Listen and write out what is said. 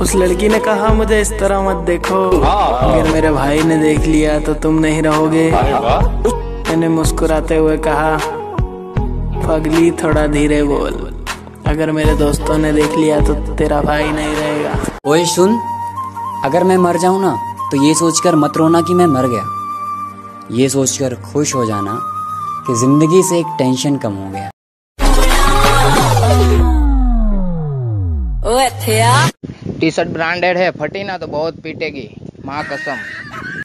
उस लड़की ने कहा मुझे इस तरह मत देखो। अगर मेरे भाई ने देख लिया तो तुम नहीं रहोगे। मैंने मुस्कुराते हुए कहा पगली थोड़ा धीरे बोल। अगर मेरे दोस्तों ने देख लिया तो तेरा भाई नहीं रहेगा। ओए सुन। अगर मैं मर जाऊँ ना तो ये सोचकर मत रोना कि मैं मर गया। ये सोचकर खुश हो जाना कि ज़िंदगी से एक टेंशन कम हो गया। टी शर्ट ब्रांडेड है फटी ना तो बहुत पीटेगी। माँ कसम।